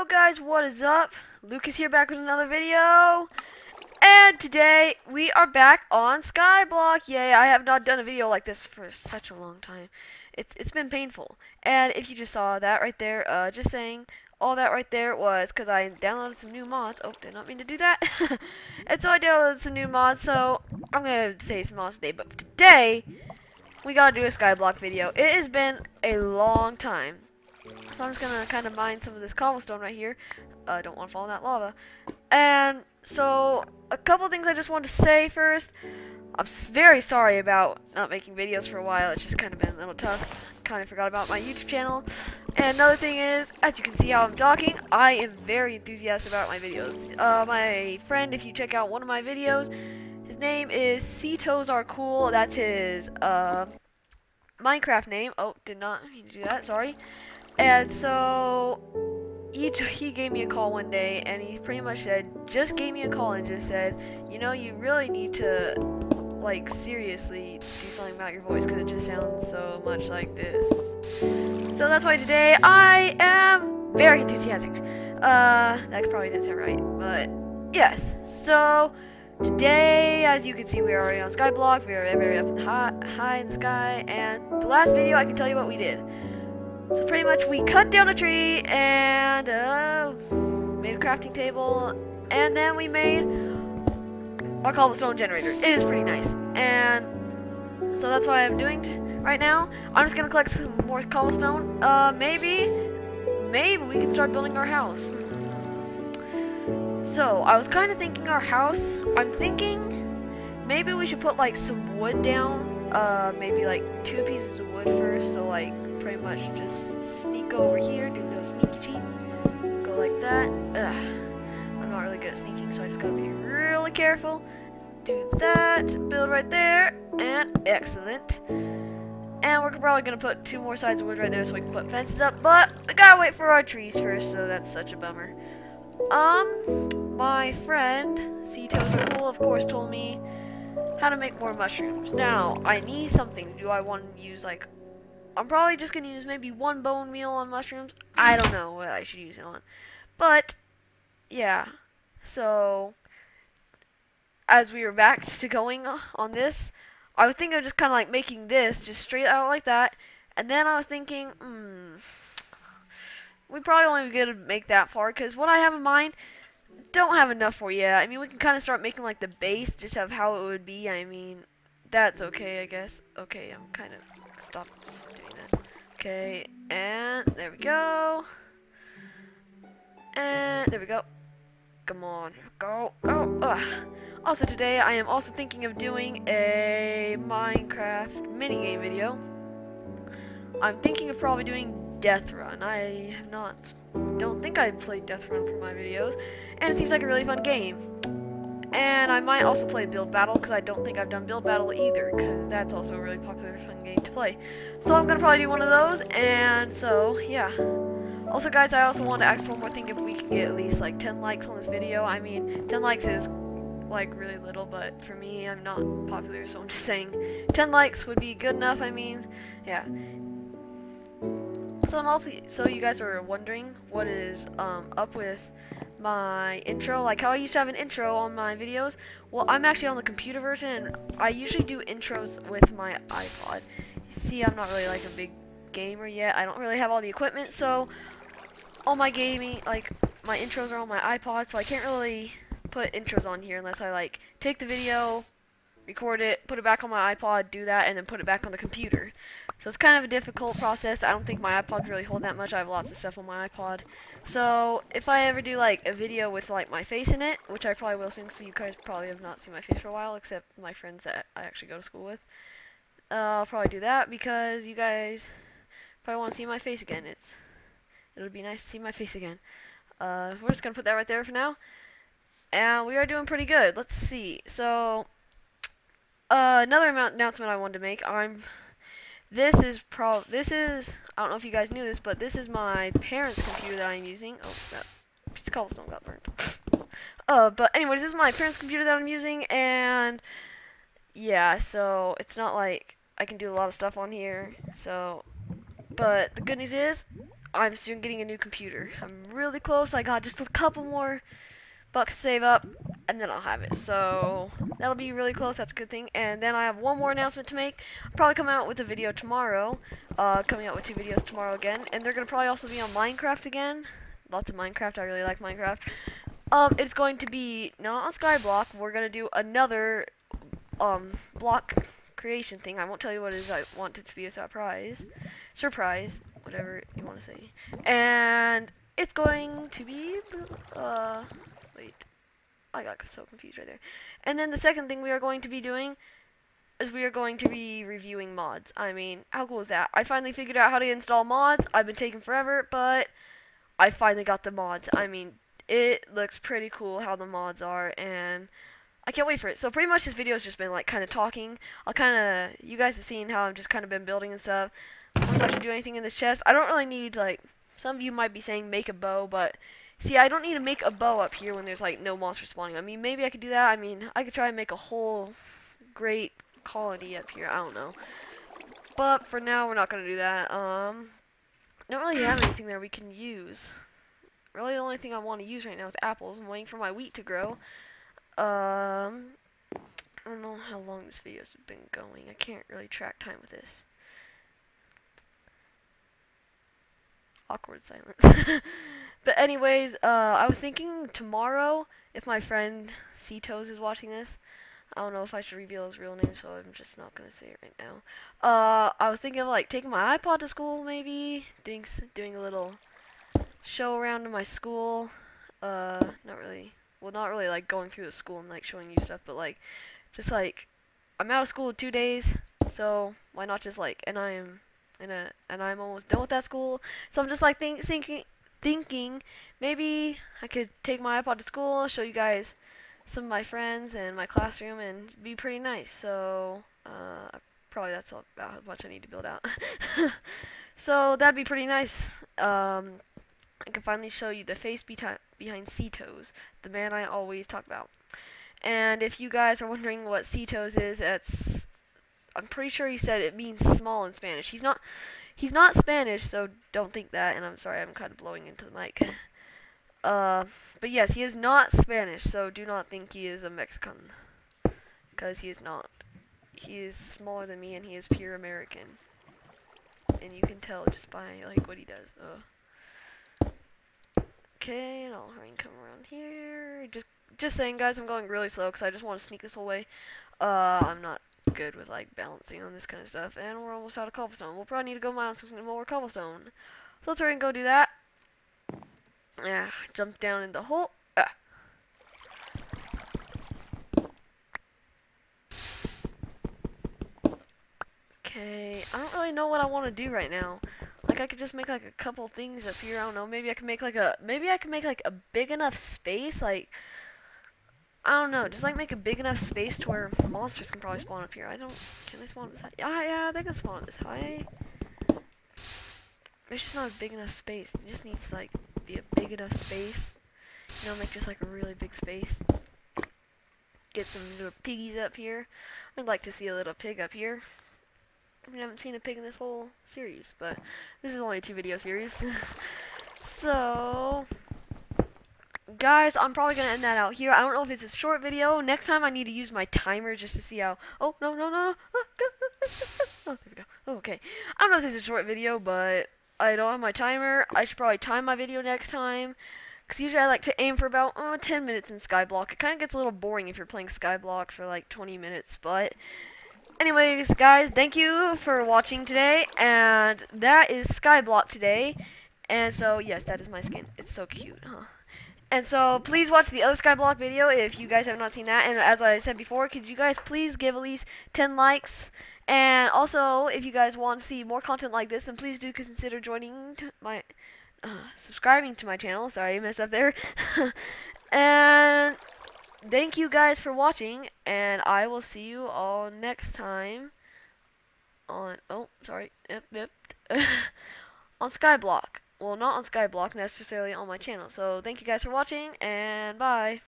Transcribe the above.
Yo guys, what is up? Lucas here back with another video. And today we are back on Skyblock. Yay, I have not done a video like this for such a long time. It's it's been painful. And if you just saw that right there, uh just saying all that right there was because I downloaded some new mods. Oh, did not mean to do that. and so I downloaded some new mods, so I'm gonna say some mods today. But today we gotta do a Skyblock video. It has been a long time. So I'm just gonna kind of mine some of this cobblestone right here. I uh, don't want to fall in that lava. And so a couple things I just want to say first. I'm very sorry about not making videos for a while. It's just kind of been a little tough. Kind of forgot about my YouTube channel. And another thing is, as you can see how I'm talking, I am very enthusiastic about my videos. Uh, my friend, if you check out one of my videos, his name is Toes Are Cool. That's his uh, Minecraft name. Oh, did not mean to do that. Sorry. And so he, he gave me a call one day and he pretty much said, just gave me a call and just said, you know, you really need to, like, seriously do something about your voice because it just sounds so much like this. So that's why today I am very enthusiastic. Uh, that probably didn't sound right, but yes. So today, as you can see, we are already on Skyblock. We are very up in high, high in the sky, and the last video I can tell you what we did. So pretty much we cut down a tree and uh, made a crafting table and then we made a cobblestone generator. It is pretty nice. And so that's what I'm doing right now. I'm just going to collect some more cobblestone. Uh, maybe, maybe we can start building our house. So I was kind of thinking our house, I'm thinking maybe we should put like some wood down. Uh, maybe like two pieces of wood first. So like pretty much just sneak over here, do no sneaky cheat, go like that. Ugh. I'm not really good at sneaking, so I just gotta be really careful. Do that, build right there, and excellent. And we're probably gonna put two more sides of wood right there so we can put fences up, but we gotta wait for our trees first, so that's such a bummer. Um, my friend, Sea Toes Cool, of course, told me how to make more mushrooms. Now, I need something. Do I want to use, like, I'm probably just going to use maybe one bone meal on mushrooms. I don't know what I should use it on. But, yeah. So, as we were back to going on this, I was thinking of just kind of like making this just straight out like that. And then I was thinking, hmm, we probably only going to make that far because what I have in mind don't have enough for yet. I mean, we can kind of start making like the base just of how it would be. I mean, that's okay, I guess. Okay, I'm kind of stopped Okay, and there we go. And there we go. Come on, go, go. Ugh. Also today, I am also thinking of doing a Minecraft minigame video. I'm thinking of probably doing Death Run. I have not, don't think I've played Death Run for my videos, and it seems like a really fun game. And I might also play Build Battle, because I don't think I've done Build Battle either, because that's also a really popular, fun game to play. So I'm going to probably do one of those, and so, yeah. Also, guys, I also want to ask one more thing if we can get at least, like, 10 likes on this video. I mean, 10 likes is, like, really little, but for me, I'm not popular, so I'm just saying 10 likes would be good enough. I mean, yeah. So, in all, so you guys are wondering what is um, up with my intro, like how I used to have an intro on my videos. Well, I'm actually on the computer version, and I usually do intros with my iPod. See, I'm not really like a big gamer yet. I don't really have all the equipment, so all my gaming, like my intros are on my iPod, so I can't really put intros on here unless I like take the video, record it, put it back on my iPod, do that, and then put it back on the computer. So it's kind of a difficult process. I don't think my iPod really hold that much. I have lots of stuff on my iPod. So if I ever do like a video with like my face in it, which I probably will soon, so you guys probably have not seen my face for a while, except my friends that I actually go to school with. Uh, I'll probably do that because you guys probably want to see my face again. It's it'll be nice to see my face again. Uh, we're just gonna put that right there for now, and we are doing pretty good. Let's see. So uh, another announcement I wanted to make. I'm this is pro. This is. I don't know if you guys knew this, but this is my parents' computer that I'm using. Oh, that piece of cobblestone got burned. uh, but anyways, this is my parents' computer that I'm using, and yeah, so it's not like I can do a lot of stuff on here. So, but the good news is, I'm soon getting a new computer. I'm really close. I got just a couple more bucks to save up, and then I'll have it. So that'll be really close. That's a good thing. And then I have one more announcement to make. I'll probably come out with a video tomorrow. Uh, coming out with two videos tomorrow again, and they're gonna probably also be on Minecraft again. Lots of Minecraft. I really like Minecraft. Um, it's going to be not on Skyblock. We're gonna do another um block creation thing. I won't tell you what it is. I want it to be a surprise. Surprise, whatever you want to say. And it's going to be. I got so confused right there. And then the second thing we are going to be doing is we are going to be reviewing mods. I mean, how cool is that? I finally figured out how to install mods. I've been taking forever, but I finally got the mods. I mean, it looks pretty cool how the mods are and I can't wait for it. So pretty much this video has just been like kind of talking. I'll kind of, you guys have seen how I've just kind of been building and stuff. I'm not going to do anything in this chest. I don't really need like, some of you might be saying make a bow, but see I don't need to make a bow up here when there's like no monster spawning. I mean maybe I could do that. I mean I could try and make a whole great colony up here. I don't know. But for now we're not going to do that. Um, don't really have anything there we can use. Really, the only thing I want to use right now is apples. I'm waiting for my wheat to grow. Um, I don't know how long this video's been going. I can't really track time with this. Awkward silence. but anyways, uh, I was thinking tomorrow, if my friend C-Toes is watching this, I don't know if I should reveal his real name, so I'm just not gonna say it right now. Uh, I was thinking of like taking my iPod to school, maybe doing doing a little show around in my school. Uh, not really. Well, not really like going through the school and like showing you stuff, but like just like I'm out of school in two days, so why not just like and I'm in a and I'm almost done with that school, so I'm just like think, thinking thinking maybe I could take my iPod to school, show you guys some of my friends and my classroom, and be pretty nice. So uh, probably that's all about how much I need to build out. so that'd be pretty nice. Um, I can finally show you the face behind C-Toes, the man I always talk about. And if you guys are wondering what C-Toes is, it's I'm pretty sure he said it means small in Spanish. He's not he's not Spanish, so don't think that. And I'm sorry, I'm kind of blowing into the mic. Uh, but yes, he is not Spanish, so do not think he is a Mexican, because he is not. He is smaller than me, and he is pure American, and you can tell just by like what he does. Okay, and I'll hurry and come around here. Just just saying, guys, I'm going really slow because I just want to sneak this whole way. Uh, I'm not good with, like, balancing on this kind of stuff. And we're almost out of cobblestone. We'll probably need to go mine some more cobblestone. So let's hurry and go do that. Yeah, jump down in the hole. Ah. Okay, I don't really know what I want to do right now. Like I could just make like a couple things up here. I don't know. Maybe I can make like a maybe I can make like a big enough space. Like I don't know. Just like make a big enough space to where monsters can probably spawn up here. I don't. Can they spawn this high? Yeah, yeah. They can spawn this high. It's just not a big enough space. It just needs to like be a big enough space. You know, make just like a really big space. Get some little piggies up here. I'd like to see a little pig up here. I mean, I haven't seen a pig in this whole series, but this is only a two video series. so, guys, I'm probably going to end that out here. I don't know if it's a short video. Next time I need to use my timer just to see how... Oh, no, no, no, no. Oh, there we go. Oh, okay. I don't know if this is a short video, but I don't have my timer. I should probably time my video next time. Because usually I like to aim for about oh, 10 minutes in Skyblock. It kind of gets a little boring if you're playing Skyblock for like 20 minutes, but anyways, guys, thank you for watching today, and that is Skyblock today. And so, yes, that is my skin. It's so cute, huh? And so, please watch the other Skyblock video if you guys have not seen that. And as I said before, could you guys please give at least 10 likes? And also, if you guys want to see more content like this, then please do consider joining my, uh, subscribing to my channel. Sorry, I messed up there. and thank you guys for watching, and I will see you all next time on, oh, sorry, yep, yep, on Skyblock. Well, not on Skyblock necessarily on my channel. So, thank you guys for watching, and bye.